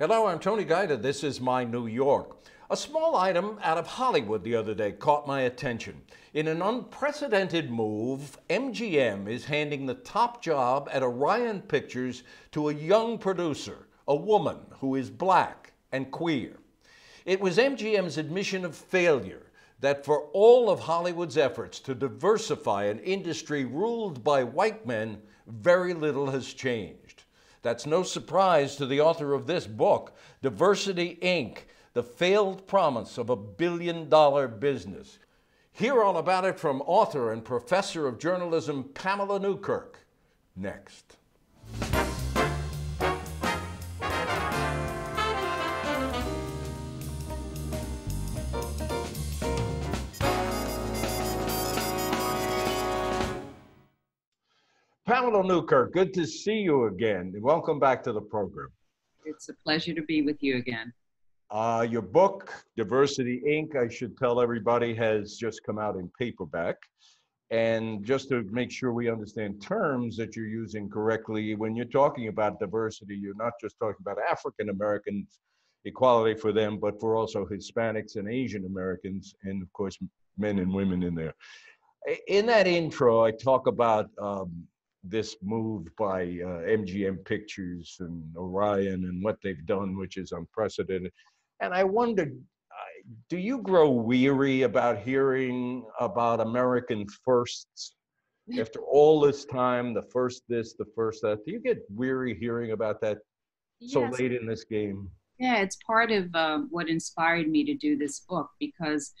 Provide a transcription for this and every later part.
Hello, I'm Tony Guida. This is my New York. A small item out of Hollywood the other day caught my attention. In an unprecedented move, MGM is handing the top job at Orion Pictures to a young producer, a woman who is black and queer. It was MGM's admission of failure that for all of Hollywood's efforts to diversify an industry ruled by white men, very little has changed. That's no surprise to the author of this book, Diversity Inc., the failed promise of a billion dollar business. Hear all about it from author and professor of journalism Pamela Newkirk next. Pamela Newkirk, good to see you again. Welcome back to the program. It's a pleasure to be with you again. Uh, your book, Diversity Inc., I should tell everybody, has just come out in paperback. And just to make sure we understand terms that you're using correctly, when you're talking about diversity, you're not just talking about African Americans, equality for them, but for also Hispanics and Asian Americans, and of course, men and women in there. In that intro, I talk about um, this move by uh, MGM Pictures and Orion and what they've done, which is unprecedented. And I wondered, do you grow weary about hearing about American firsts? After all this time, the first this, the first that, do you get weary hearing about that yes. so late in this game? Yeah, it's part of uh, what inspired me to do this book because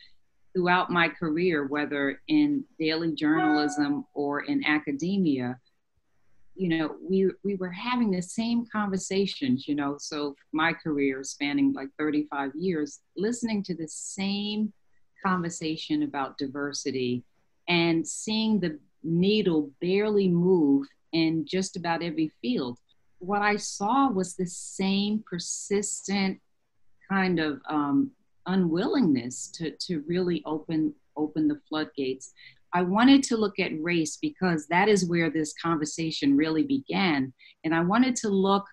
throughout my career, whether in daily journalism or in academia, you know, we we were having the same conversations, you know. So my career spanning like 35 years, listening to the same conversation about diversity and seeing the needle barely move in just about every field. What I saw was the same persistent kind of um, unwillingness to, to really open open the floodgates I wanted to look at race because that is where this conversation really began. And I wanted to look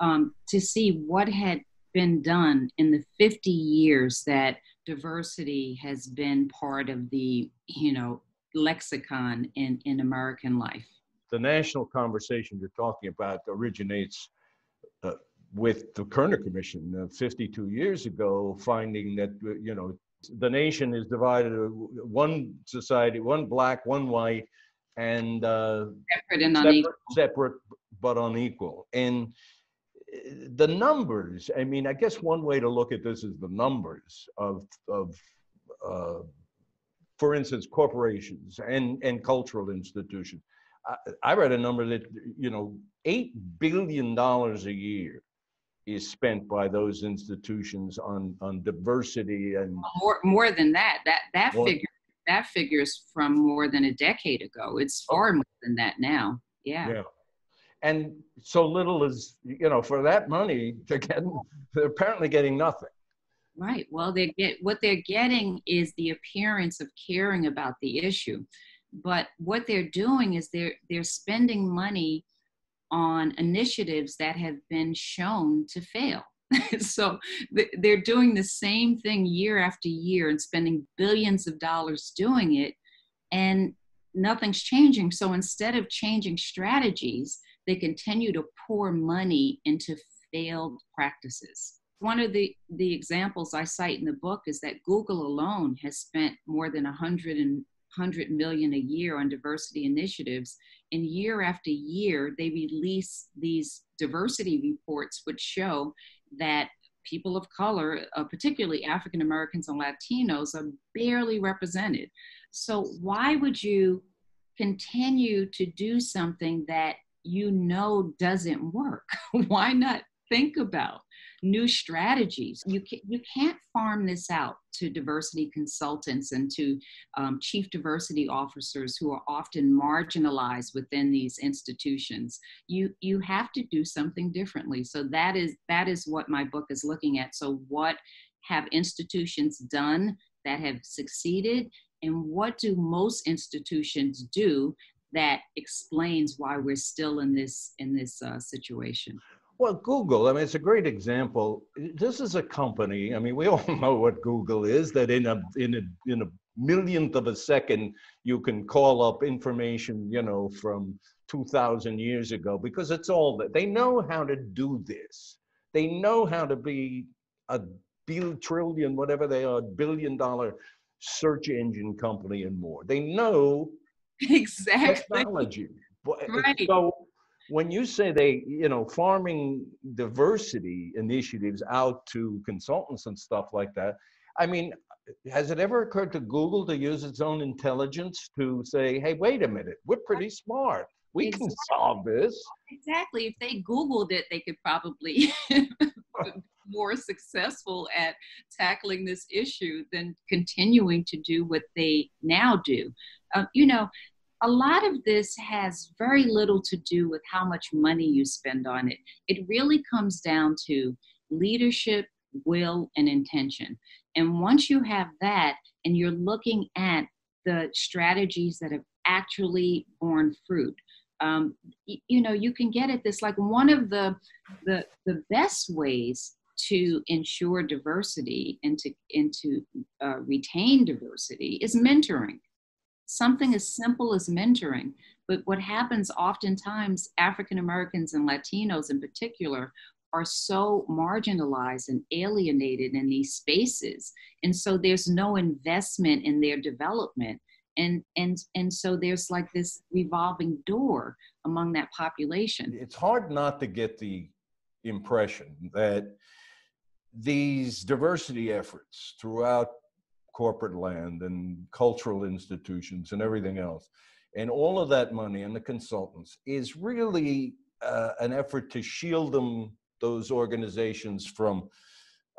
um, to see what had been done in the 50 years that diversity has been part of the, you know, lexicon in, in American life. The national conversation you're talking about originates uh, with the Kerner Commission uh, 52 years ago, finding that, uh, you know, the nation is divided one society, one black, one white, and uh, separate and separate, unequal. Separate but unequal. And uh, the numbers, I mean, I guess one way to look at this is the numbers of, of uh, for instance, corporations and, and cultural institutions. I, I read a number that, you know, $8 billion a year is spent by those institutions on on diversity and more more than that that that more, figure that figures from more than a decade ago. It's oh. far more than that now. Yeah. Yeah. And so little is you know for that money they're getting they're apparently getting nothing. Right. Well they get what they're getting is the appearance of caring about the issue. But what they're doing is they're they're spending money on initiatives that have been shown to fail. so they're doing the same thing year after year and spending billions of dollars doing it, and nothing's changing. So instead of changing strategies, they continue to pour money into failed practices. One of the, the examples I cite in the book is that Google alone has spent more than 100 and 100 million a year on diversity initiatives and year after year they release these diversity reports which show that people of color uh, particularly african americans and latinos are barely represented. So why would you continue to do something that you know doesn't work? Why not think about new strategies. You, can, you can't farm this out to diversity consultants and to um, chief diversity officers who are often marginalized within these institutions. You, you have to do something differently. So that is, that is what my book is looking at. So what have institutions done that have succeeded and what do most institutions do that explains why we're still in this in this uh, situation Well, Google, I mean, it's a great example. This is a company, I mean, we all know what Google is, that in a, in a, in a millionth of a second, you can call up information, you know, from 2000 years ago, because it's all that they know how to do this. They know how to be a bill trillion, whatever they are, billion dollar search engine company and more. They know exactly technology. Right. So when you say they, you know, farming diversity initiatives out to consultants and stuff like that, I mean, has it ever occurred to Google to use its own intelligence to say, hey, wait a minute, we're pretty smart. We can solve this. Exactly. If they Googled it, they could probably be more successful at tackling this issue than continuing to do what they now do. Uh, you know, a lot of this has very little to do with how much money you spend on it. It really comes down to leadership, will, and intention. And once you have that, and you're looking at the strategies that have actually borne fruit, um, you, know, you can get at this. Like one of the the the best ways to ensure diversity and to and to uh, retain diversity is mentoring something as simple as mentoring. But what happens oftentimes, African Americans and Latinos in particular, are so marginalized and alienated in these spaces. And so there's no investment in their development. And, and, and so there's like this revolving door among that population. It's hard not to get the impression that these diversity efforts throughout corporate land and cultural institutions and everything else. And all of that money and the consultants is really uh, an effort to shield them, those organizations, from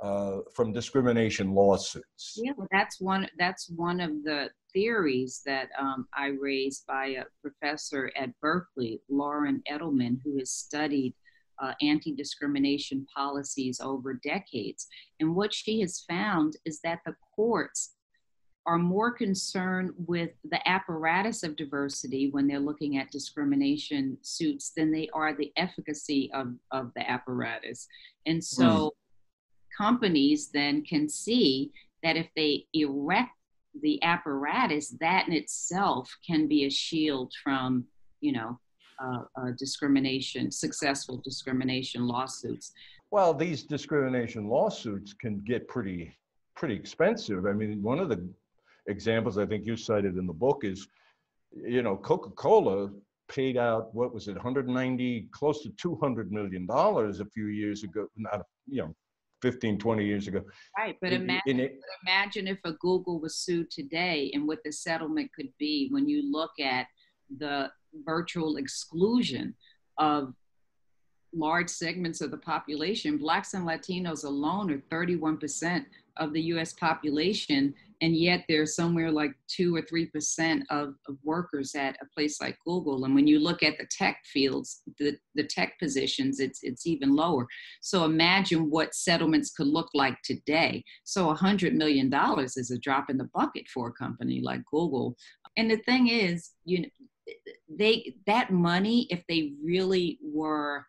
uh, from discrimination lawsuits. Yeah, well, that's one. That's one of the theories that um, I raised by a professor at Berkeley, Lauren Edelman, who has studied uh, anti discrimination policies over decades. And what she has found is that the courts are more concerned with the apparatus of diversity when they're looking at discrimination suits than they are the efficacy of, of the apparatus. And so mm. companies then can see that if they erect the apparatus, that in itself can be a shield from, you know, uh, uh, discrimination, successful discrimination lawsuits. Well, these discrimination lawsuits can get pretty pretty expensive. I mean, one of the examples I think you cited in the book is, you know, Coca-Cola paid out what was it 190 close to 200 million dollars a few years ago not you know 15 20 years ago right but imagine, it, imagine if a google was sued today and what the settlement could be when you look at the virtual exclusion of large segments of the population. Blacks and Latinos alone are 31% of the US population, and yet there's somewhere like 2 or 3% of, of workers at a place like Google. And when you look at the tech fields, the, the tech positions, it's, it's even lower. So imagine what settlements could look like today. So $100 million is a drop in the bucket for a company like Google. And the thing is, you know, they that money if they really were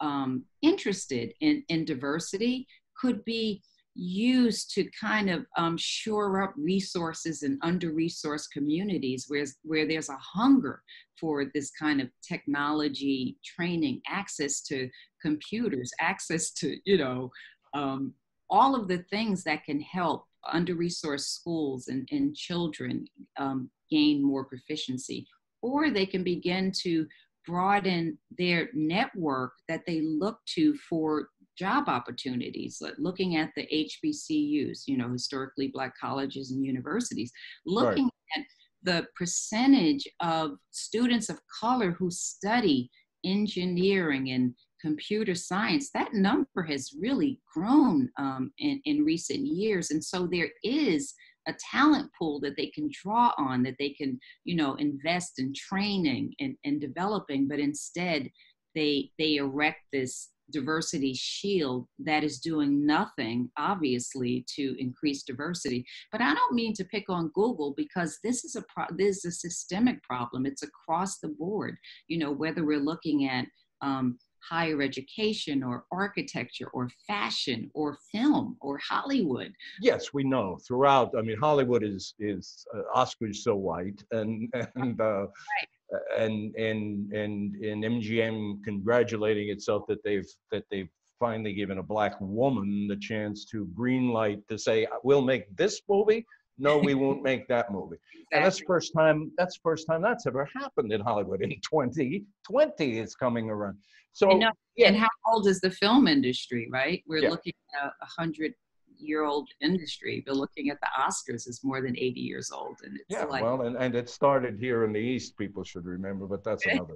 um, interested in, in diversity could be used to kind of um, shore up resources in under-resourced communities where, where there's a hunger for this kind of technology training, access to computers, access to, you know, um, all of the things that can help under-resourced schools and, and children um, gain more proficiency or they can begin to broaden their network that they look to for job opportunities, like looking at the HBCUs, you know, historically black colleges and universities, looking right. at the percentage of students of color who study engineering and computer science, that number has really grown um, in, in recent years. And so there is a talent pool that they can draw on, that they can, you know, invest in training and, and developing, but instead they they erect this diversity shield that is doing nothing obviously to increase diversity. But i don't mean to pick on google because this is a pro- this is a systemic problem. It's across the board. You know whether we're looking at um, higher education or architecture or fashion or film or Hollywood. Yes, we know throughout. I mean, Hollywood is is uh, Oscars so white, and and uh, right. and and and and MGM congratulating itself that they've that they've finally given a black woman the chance to green light to say we'll make this movie no, we won't make that movie. Exactly. And that's first time. That's first time that's ever happened in Hollywood. In 2020, it's coming around. So, and, yeah. and how old is the film industry? Right, we're yeah. looking at a hundred year old industry. But looking at the Oscars is more than 80 years old, and it's yeah, like, well, and, and it started here in the East. People should remember, but that's another.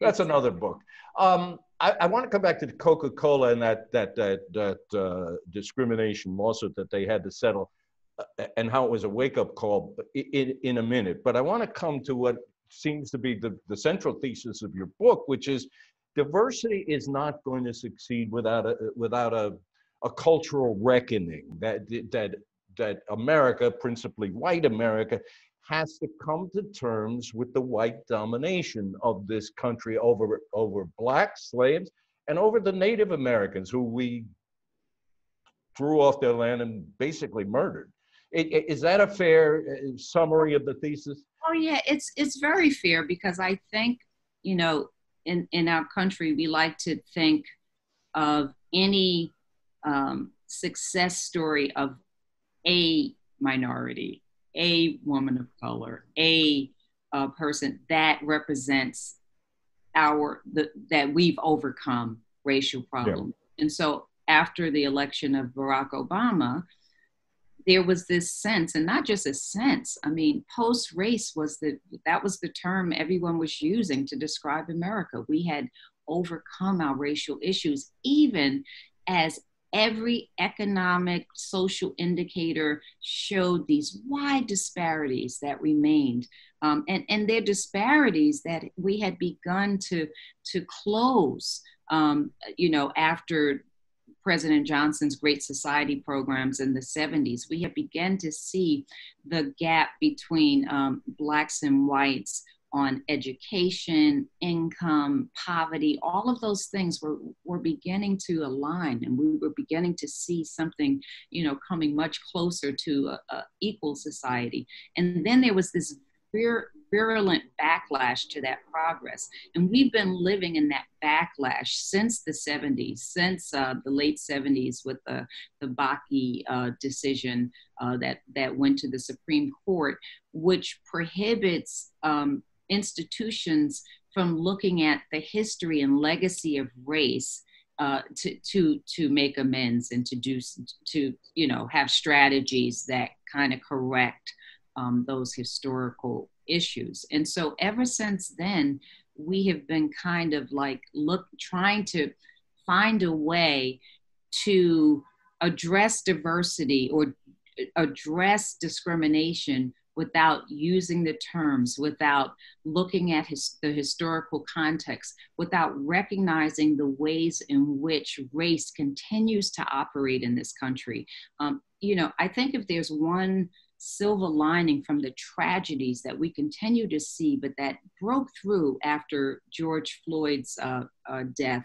That's another book. Um, I, I want to come back to the Coca-Cola and that that that that uh, discrimination lawsuit that they had to settle and how it was a wake up call in, in a minute. But I want to come to what seems to be the, the central thesis of your book, which is diversity is not going to succeed without a, without a, a cultural reckoning that, that, that America, principally white America, has to come to terms with the white domination of this country over, over black slaves and over the Native Americans who we threw off their land and basically murdered. Is that a fair uh, summary of the thesis? Oh yeah, it's it's very fair because I think you know in in our country we like to think of any um, success story of a minority, a woman of color, a, a person that represents our the, that we've overcome racial problems. Yeah. And so after the election of Barack Obama, there was this sense and not just a sense i mean post race was the that was the term everyone was using to describe america. We had overcome our racial issues even as every economic social indicator showed these wide disparities that remained um, and, and they're disparities that we had begun to to close um, you know after President Johnson's Great Society programs in the 70s, we have begun to see the gap between um, Blacks and whites on education, income, poverty, all of those things were, were beginning to align and we were beginning to see something, you know, coming much closer to a, a equal society. And then there was this virulent backlash to that progress. And we've been living in that backlash since the 70s, since uh, the late 70s with the, the Bakke uh, decision uh, that, that went to the Supreme Court, which prohibits um, institutions from looking at the history and legacy of race uh, to to to make amends and to do to you know have strategies that kind of correct um, those historical issues. And so ever since then, we have been kind of like look trying to find a way to address diversity or address discrimination without using the terms, without looking at his, the historical context, without recognizing the ways in which race continues to operate in this country. Um, you know, I think if there's one silver lining from the tragedies that we continue to see, but that broke through after George Floyd's uh, uh, death.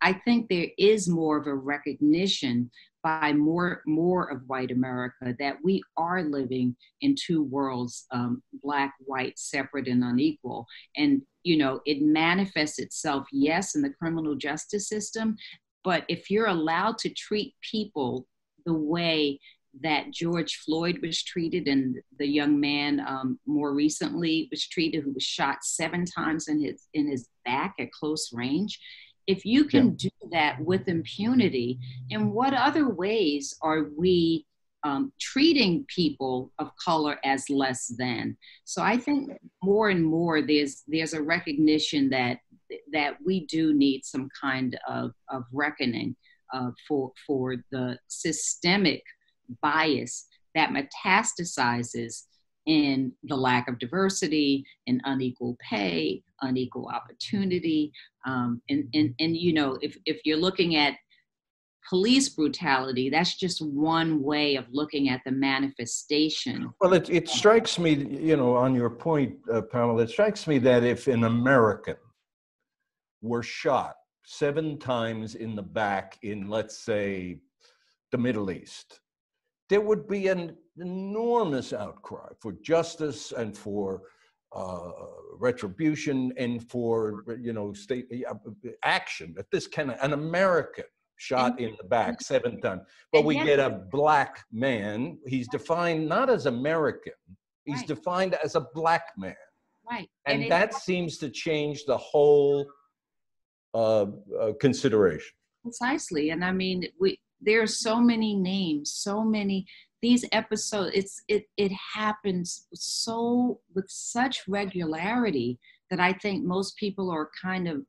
I think there is more of a recognition by more more of white America that we are living in two worlds, um, black, white, separate, and unequal. And you know, it manifests itself, yes, in the criminal justice system, but if you're allowed to treat people the way that George Floyd was treated and the young man um, more recently was treated who was shot seven times in his in his back at close range. If you can yeah. do that with impunity, in what other ways are we um, treating people of color as less than? So I think more and more there's there's a recognition that that we do need some kind of, of reckoning uh, for for the systemic bias that metastasizes in the lack of diversity, in unequal pay, unequal opportunity. Um, and, and, and, you know, if, if you're looking at police brutality, that's just one way of looking at the manifestation. Well, it, it strikes me, you know, on your point, uh, Pamela, it strikes me that if an American were shot seven times in the back in, let's say, the Middle East, there would be an enormous outcry for justice and for uh, retribution and for you know state uh, action that this can an American shot in the back seven times, but we get a black man. He's defined not as American. He's right. defined as a black man. Right. And, and that seems to change the whole uh, uh, consideration. Precisely. And I mean, we there are so many names, so many these episodes it's it it happens so with such regularity that i think most people are kind of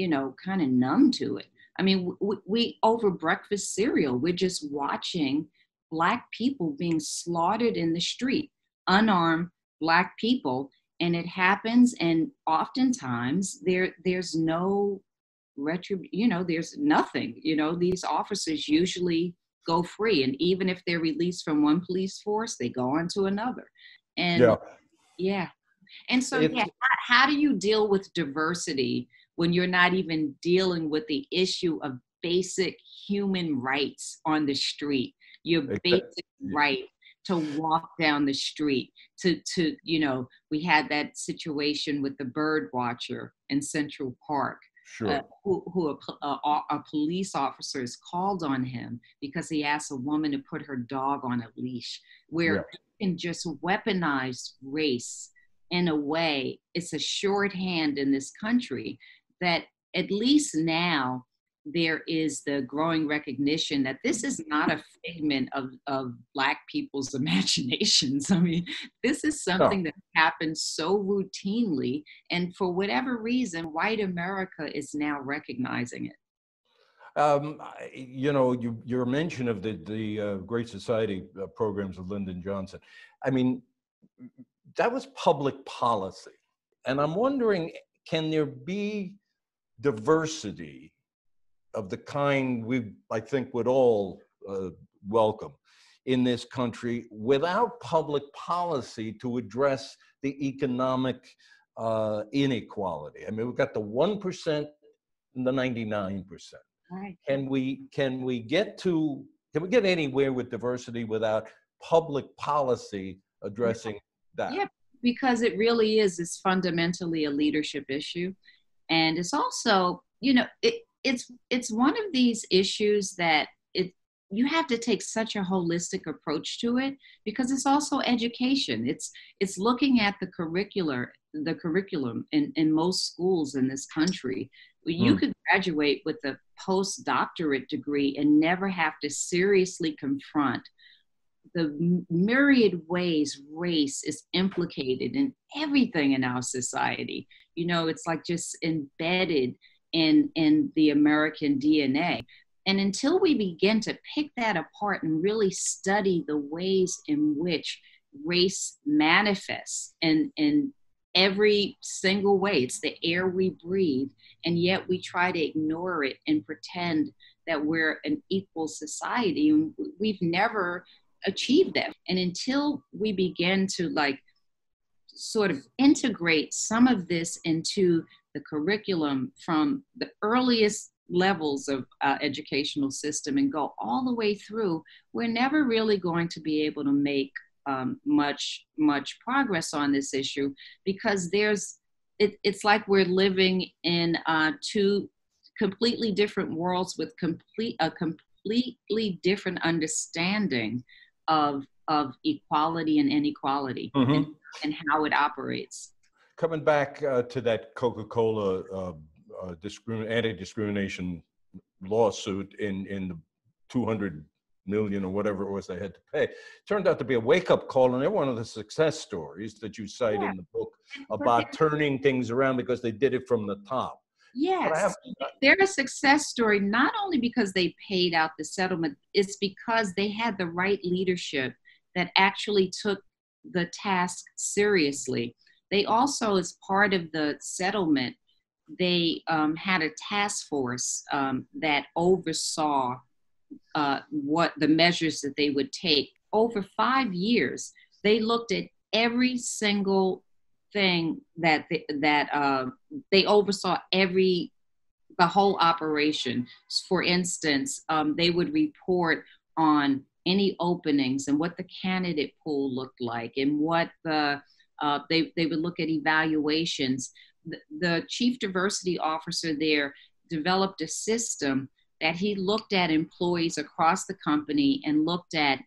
you know kind of numb to it. I mean we, we over breakfast cereal we're just watching black people being slaughtered in the street unarmed black people and it happens and oftentimes there there's no retro you know there's nothing you know these officers usually go free. And even if they're released from one police force, they go on to another. And yeah. yeah. And so, yeah, how, how do you deal with diversity when you're not even dealing with the issue of basic human rights on the street? Your basic right to walk down the street to to you know we had that situation with the bird watcher in central park sure. uh, who, who a, a, a, police officer is called on him because he asked a woman to put her dog on a leash, where yeah. you can just weaponize race in a way. It's a shorthand in this country that at least now there is the growing recognition that this is not a figment of, of black people's imaginations i mean this is something no. that happens so routinely and for whatever reason white america is now recognizing it um, you know, you, your mention of the the uh, Great Society uh, programs of Lyndon Johnson. I mean, that was public policy, and I'm wondering, can there be diversity of the kind we, I think, would all uh, welcome in this country without public policy to address the economic uh, inequality. I mean, we've got the 1% and the 99%. Right. Can we can we get to can we get anywhere with diversity without public policy addressing that? Yeah, because it really is is fundamentally a leadership issue. And it's also, you know, it, it's it's one of these issues that it you have to take such a holistic approach to it because it's also education. It's it's looking at the curricular the curriculum in, in most schools in this country. You mm. could graduate with a postdoctorate degree and never have to seriously confront the myriad ways race is implicated in everything in our society. You know it's like just embedded in in the American DNA. And until we begin to pick that apart and really study the ways in which race manifests in, in every single way, it's the air we breathe, and yet we try to ignore it and pretend that we're an equal society. And We've never achieved that. And until we begin to like sort of integrate some of this into the curriculum from the earliest levels of uh, educational system and go all the way through, we're never really going to be able to make um, much much progress on this issue because there's it, it's like we're living in uh, two completely different worlds with complete a completely different understanding of of equality and inequality mm-hmm. and, and how it operates coming back uh, to that Coca-Cola uh, uh, discrimin- anti-discrimination lawsuit in in the 200 million or whatever it was they had to pay turned out to be a wake-up call and they're one of the success stories that you cite yeah. in the book about turning things around because they did it from the top. Yes. have, they're a success story not only because they paid out the settlement it's because they had the right leadership that actually took the task seriously they also, as part of the settlement, they um, had a task force um, that oversaw uh, what the measures that they would take. Over five years, they looked at every single thing that they, that uh, they oversaw every the whole operation. For instance, um, they would report on any openings and what the candidate pool looked like and what the uh, they, they would look at evaluations. The, the chief diversity officer there developed a system that he looked at employees across the company and looked at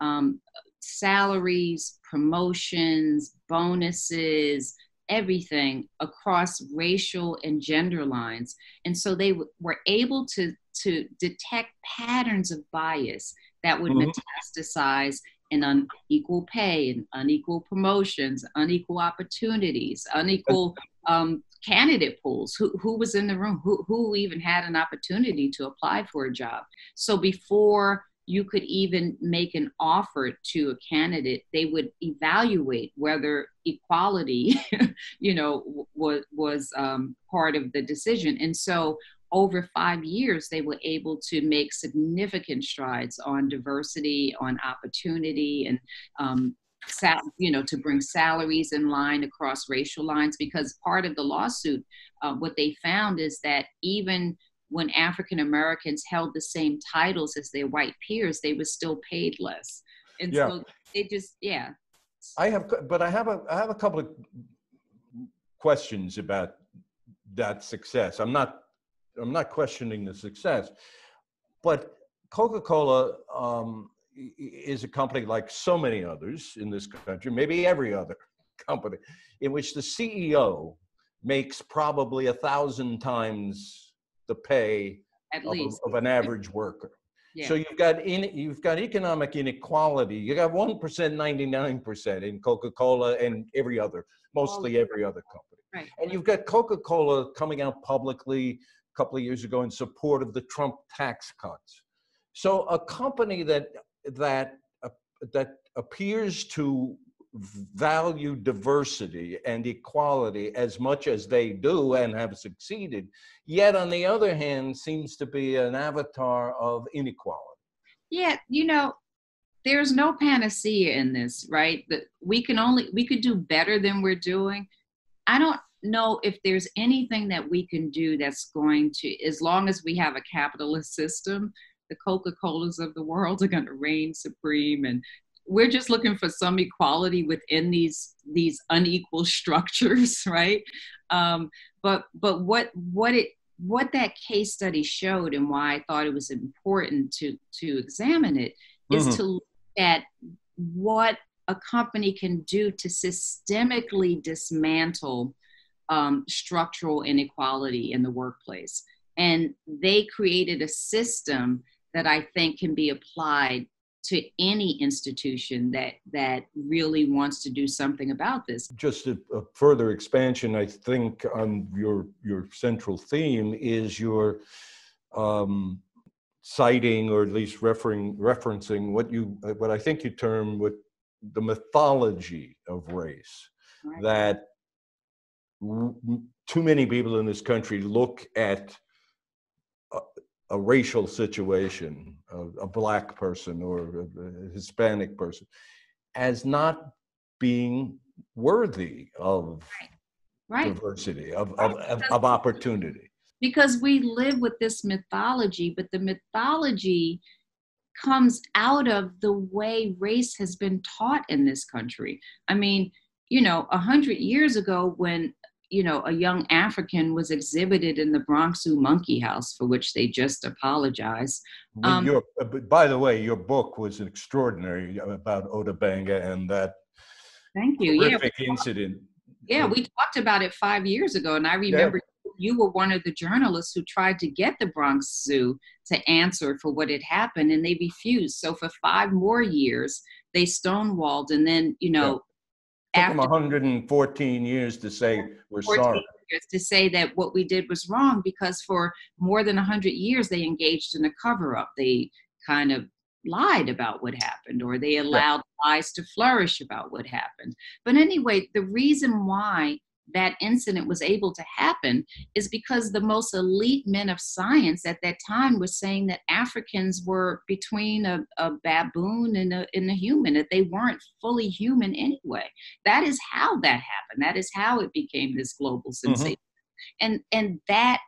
um, salaries, promotions, bonuses, everything across racial and gender lines. And so they w- were able to, to detect patterns of bias that would mm-hmm. metastasize in unequal pay and unequal promotions, unequal opportunities, unequal um, candidate pools. Who, who was in the room? Who, who even had an opportunity to apply for a job? So before you could even make an offer to a candidate, they would evaluate whether equality, you know, was was um, part of the decision. And so over five years, they were able to make significant strides on diversity, on opportunity, and um, sal- you know to bring salaries in line across racial lines. Because part of the lawsuit, uh, what they found is that even when African Americans held the same titles as their white peers, they were still paid less, and yeah. so they just yeah. I have, but I have a I have a couple of questions about that success. I'm not I'm not questioning the success, but Coca-Cola um, is a company like so many others in this country, maybe every other company, in which the CEO makes probably a thousand times the pay of, of, an average worker. Yeah. So you've got in, you've got economic inequality. You got one percent, ninety nine percent in Coca Cola and every other, mostly every other company. Right. And you've got Coca Cola coming out publicly couple of years ago in support of the Trump tax cuts. So a company that that uh, that appears to value diversity and equality as much as they do and have succeeded, yet on the other hand seems to be an avatar of inequality. Yeah, you know, there's no panacea in this, right? That we can only we could do better than we're doing. I don't know if there's anything that we can do that's going to, as long as we have a capitalist system, the Coca Colas of the world are going to reign supreme. And we're just looking for some equality within these these unequal structures, right? Um, but but what what it what that case study showed and why I thought it was important to to examine it is mm-hmm. to look at what a company can do to systemically dismantle um, structural inequality in the workplace. And they created a system that I think can be applied to any institution that that really wants to do something about this. Just a, a, further expansion, I think, on your your central theme is your um, citing or at least referring referencing what you what I think you term what the mythology of race right. that too many people in this country look at a, a racial situation, a, a, black person or a, Hispanic person, as not being worthy of right. diversity, of, of, of, of opportunity. Because we live with this mythology, but the mythology comes out of the way race has been taught in this country. I mean, you know, a hundred years ago when you know, a young African was exhibited in the Bronx Zoo Monkey House, for which they just apologized. Um, your, uh, by the way, your book was extraordinary about Ota Benga and that thank you. horrific yeah, incident. Yeah, we talked about it five years ago, and I remember yeah. you were one of the journalists who tried to get the Bronx Zoo to answer for what had happened, and they refused. So for five more years, they stonewalled, and then you know took them 114 years to say we're sorry. to say that what we did was wrong because for more than 100 years they engaged in a cover up. They kind of lied about what happened or they allowed lies to flourish about what happened. But anyway, the reason why that incident was able to happen is because the most elite men of science at that time were saying that Africans were between a, a baboon and a, and a human, that they weren't fully human anyway. That is how that happened. That is how it became this global mm-hmm. sensation. Mm-hmm. And, and that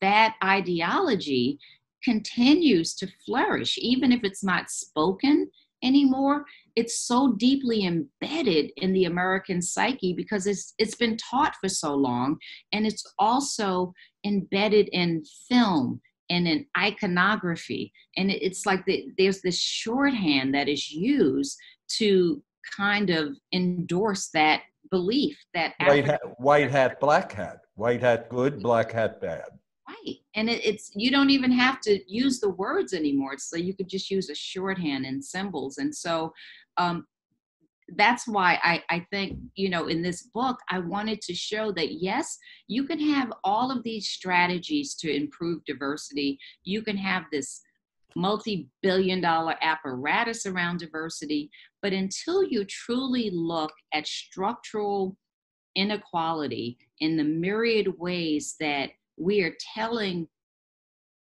that ideology continues to flourish, even if it's not spoken anymore. It's so deeply embedded in the American psyche because it's it's been taught for so long, and it's also embedded in film and in iconography. And it's like the, there's this shorthand that is used to kind of endorse that belief that white hat, white hat, black hat, white hat good, black hat bad. Right, and it, it's you don't even have to use the words anymore. So you could just use a shorthand and symbols, and so um, that's why I, I think, you know, in this book, I wanted to show that yes, you can have all of these strategies to improve diversity. You can have this multi billion dollar apparatus around diversity, but until you truly look at structural inequality in the myriad ways that we are telling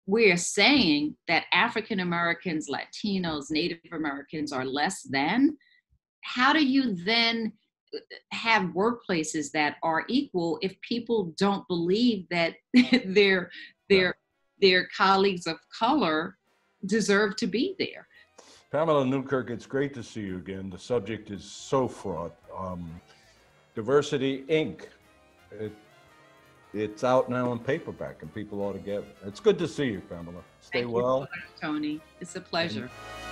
we are saying that African Americans, Latinos, Native Americans are less than, how do you then uh, have workplaces that are equal if people don't believe that their their their colleagues of color deserve to be there? Pamela newkirk it's great to see you again. The subject is so fraught. Um, diversity inc. It, it's out now in paperback and people ought to get it. It's good to see you pamela. Stay Thank well. you, tony. It's a pleasure. And